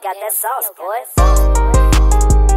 Got that sauce, boys.